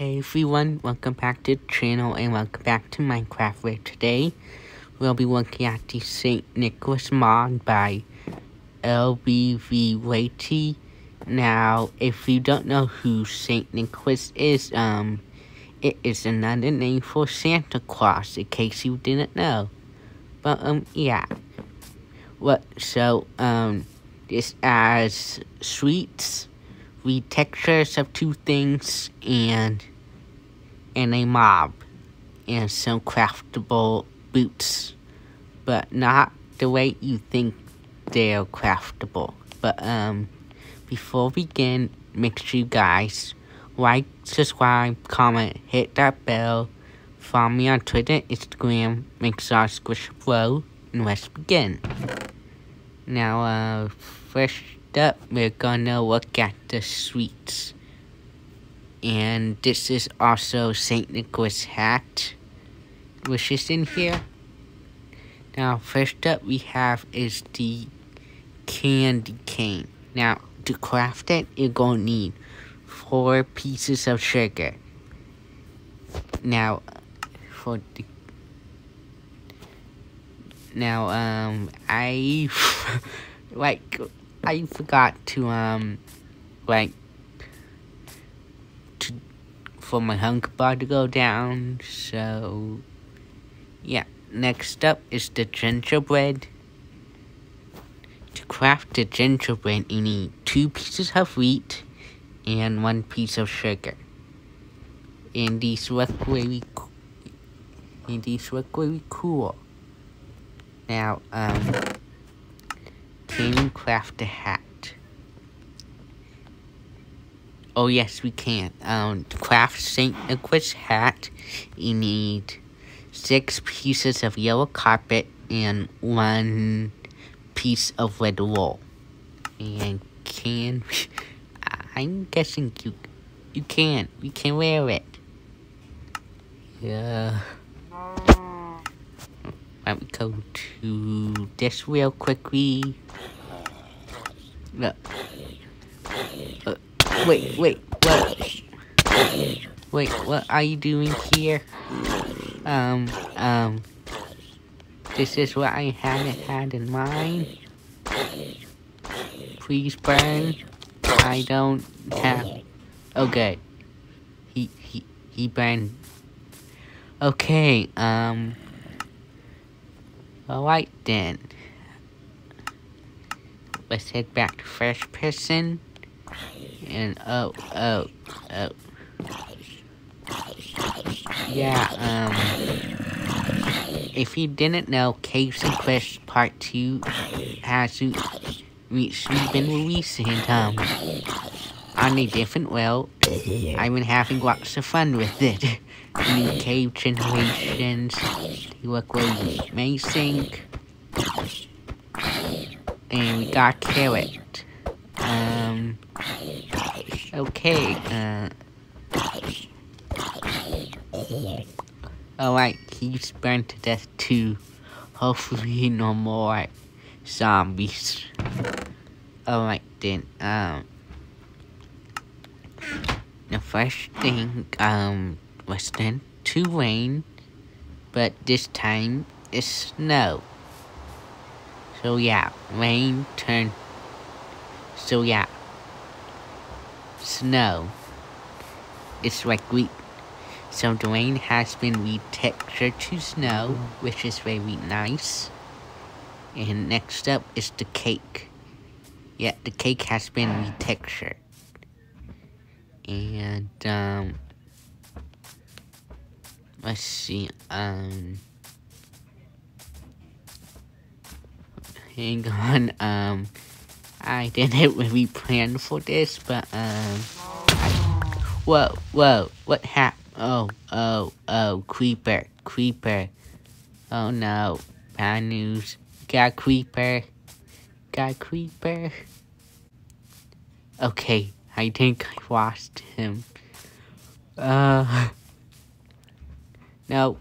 Hey everyone, welcome back to the channel and welcome back to Minecraft where today we'll be looking at the St. Nicholas mod by LBVWayT. Now, if you don't know who St. Nicholas is, um, it is another name for Santa Claus, in case you didn't know. But, um, yeah. What, so, um, this as sweets, read textures of two things, and and a mob and some craftable boots, but not the way you think they're craftable. But um, before we begin, make sure you guys like, subscribe, comment, hit that bell, follow me on Twitter, Instagram, make sure squish flow, and let's begin. Now, uh, first up, we're gonna look at the sweets. And this is also St. Nicholas hat, which is in here. Now, first up we have is the candy cane. Now, to craft it, you're gonna need four pieces of sugar. Now, for the now, um, I like I forgot to um like for my hunger bar to go down. So, yeah. Next up is the gingerbread. To craft the gingerbread, you need two pieces of wheat and one piece of sugar. And these look really, and these cool. Now, um, can you craft a hat? Oh yes, we can. Um, to craft St. Nicholas hat, you need six pieces of yellow carpet and one piece of red wool. And can I'm guessing you you can We can wear it. Yeah. Let me go to this real quickly. Look. Uh, Wait, wait, what? Wait, what are you doing here? Um, um, this is what I hadn't had in mind. Please burn. I don't have. Okay. He he he burned. Okay. Um. Alright then. Let's head back to first person and oh, oh, oh. Yeah, um, if you didn't know, Caves and Part 2 has recently been released and, um, on a different world. I've been having lots of fun with it. New cave generations, they look really amazing. And we got Carrot. Um, okay, uh... Alright, he's burned to death too. Hopefully no more zombies. Alright then, um... The first thing, um, was then to rain, but this time it's snow. So yeah, rain turned so yeah, snow. It's like we. So the rain has been retextured to snow, which is very nice. And next up is the cake. Yeah, the cake has been retextured. And, um... Let's see, um... Hang on, um... I didn't really plan for this, but, um... I, whoa, whoa, what happened? Oh, oh, oh, creeper, creeper. Oh no, bad news. Got creeper. Got creeper. Okay, I think I lost him. Uh... No.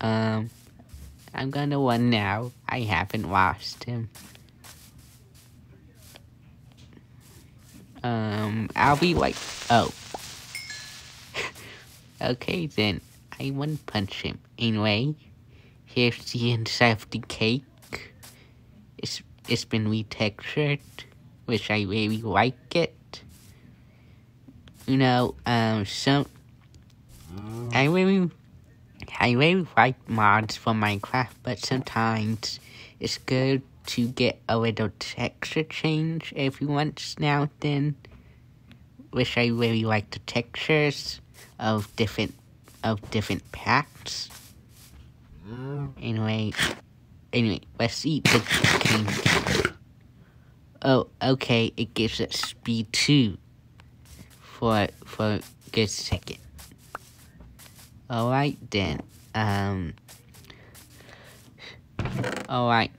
Um... I'm gonna run now. I haven't lost him. Um, I'll be like, oh. Okay, then. I wouldn't punch him. Anyway, here's the inside of the cake. It's, it's been retextured, which I really like it. You know, um, so... I really... I really like mods for Minecraft, but sometimes it's good to get a little texture change every once now then. Which I really like the textures of different of different packs. Anyway, anyway, let's eat the cake. Oh, okay, it gives us speed two for for a good second. Alright then. Um Alright,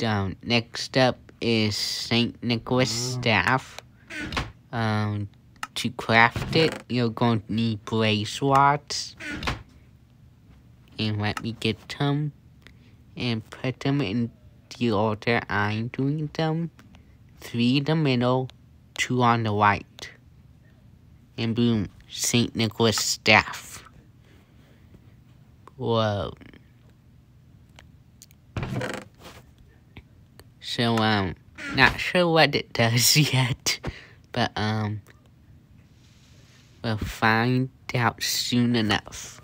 down. Next up is St. Nicholas staff. Um to craft it, you're going to need blaze rods. And let me get them. And put them in the order I'm doing them. Three in the middle, two on the right. And boom, St. Nicholas staff. Whoa. So, um, not sure what it does yet, but, um, We'll find out soon enough.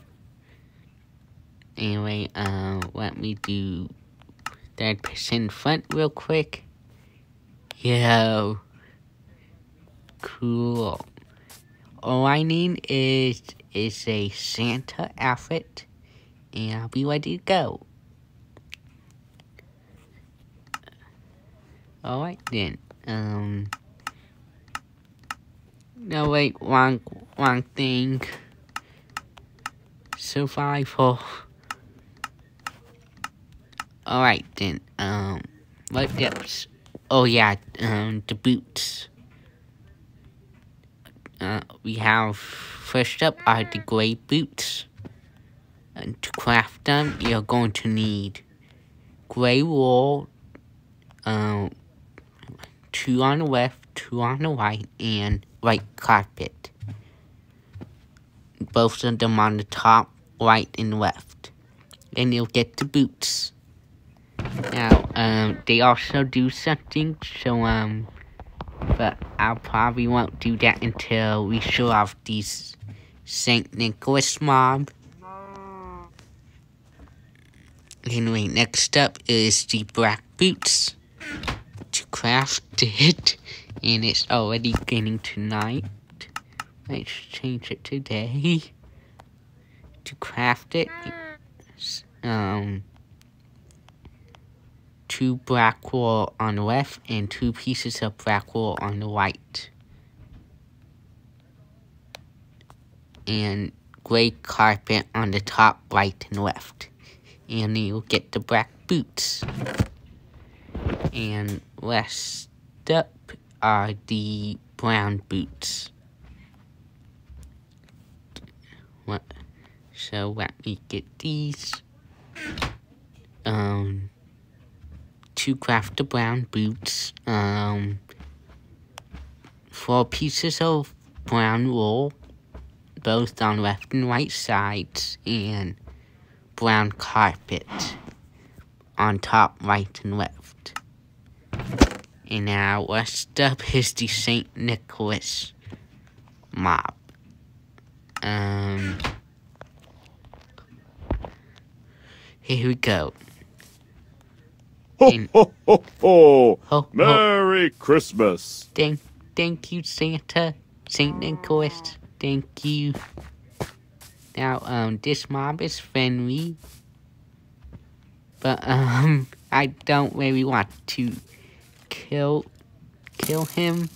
Anyway, uh, let me do third person front real quick. Yo. Cool. All I need is is a Santa outfit, and I'll be ready to go. Alright then. Um. No, wait, wrong, wrong thing. Survival. Alright then, um, what depths? Oh yeah, um, the boots. Uh, we have, first up are the gray boots. And to craft them, you're going to need gray wool, um, two on the left, two on the right, and white carpet. Both of them on the top, right and left. And you'll get the boots. Now, um, they also do something, so, um, but I probably won't do that until we show off these St. Nicholas mob. Anyway, next up is the black boots. Craft it, and it's already getting tonight. Let's change it today. To craft it, um, two black wool on the left and two pieces of black wool on the right. And gray carpet on the top, right, and left. And you'll get the black boots. And last up are the brown boots. What? So let me get these. Um, to craft the brown boots. Um, four pieces of brown wool, both on left and right sides, and brown carpet on top, right, and left. And now west up is the St. Nicholas mob. Um, here we go. Ho, And- ho, ho, ho. Ho, Merry Christmas. Thank, thank you, Santa, Saint Nicholas. Thank you. Now, um, this mob is friendly, but um, I don't really want to kill kill him,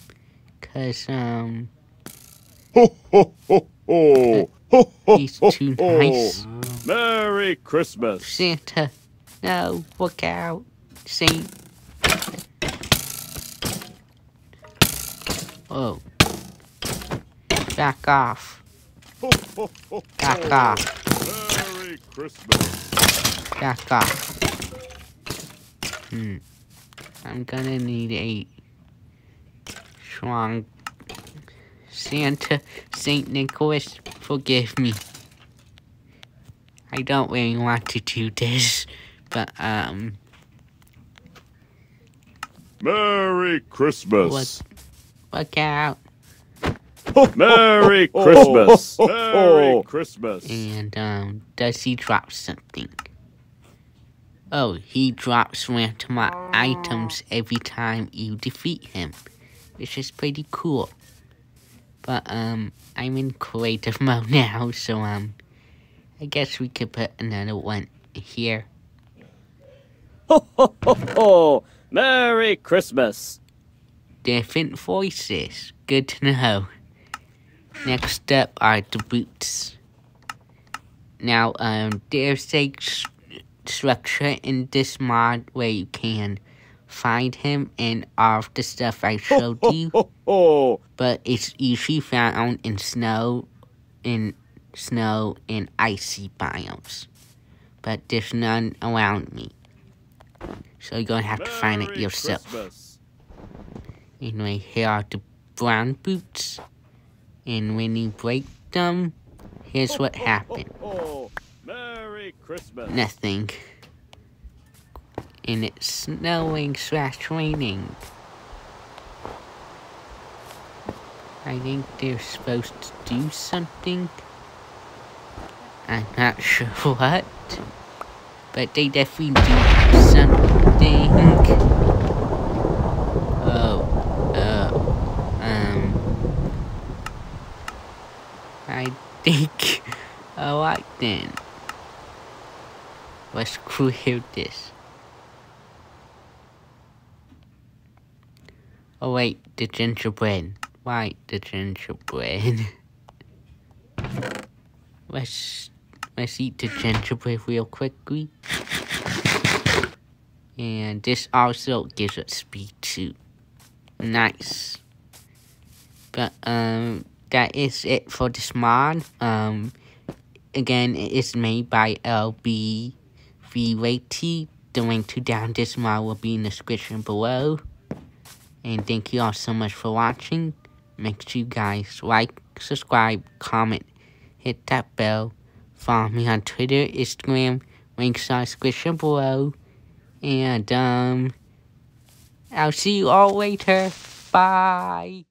cause um, Ho, ho, ho, ho. Ho, ho, he's ho, too ho. nice. Merry Christmas. Santa, no, look out, Saint. Oh, back off, Ho, ho, ho, back ho. off. Merry Christmas. Back off. Hmm. I'm gonna need a strong Santa, Saint Nicholas, forgive me. I don't really want to do this, but, um... Merry Christmas. Look out. Merry Christmas. Merry Christmas. And, um, does he drop something? Oh, he drops random items every time you defeat him, which is pretty cool. But, um, I'm in creative mode now, so, um, I guess we could put another one here. Ho, ho, ho, ho! Merry Christmas! Different voices. Good to know. Next up are the boots. Now, um, there's a structure in this mod where you can find him and all of the stuff I showed you. But it's usually found in snow, in snow and icy biomes. But there's none around me. So you're gonna have to find it yourself. Christmas. Anyway, here are the brown boots. And when you break them, here's what happened. Christmas. Nothing. And it's snowing slash raining. I think they're supposed to do something. I'm not sure what. But they definitely do something. Oh. Oh. Um. I think. Alright then. Let's clear this. Oh wait, the gingerbread. Why the gingerbread? let's let's eat the gingerbread real quickly. And this also gives us speed too. Nice. But um that is it for this mod. Um again it is made by LB V The link to down this mod will be in the description below. And thank you all so much for watching. Make sure you guys like, subscribe, comment, hit that bell. Follow me on Twitter, Instagram, links in the description below. And, um, I'll see you all later. Bye.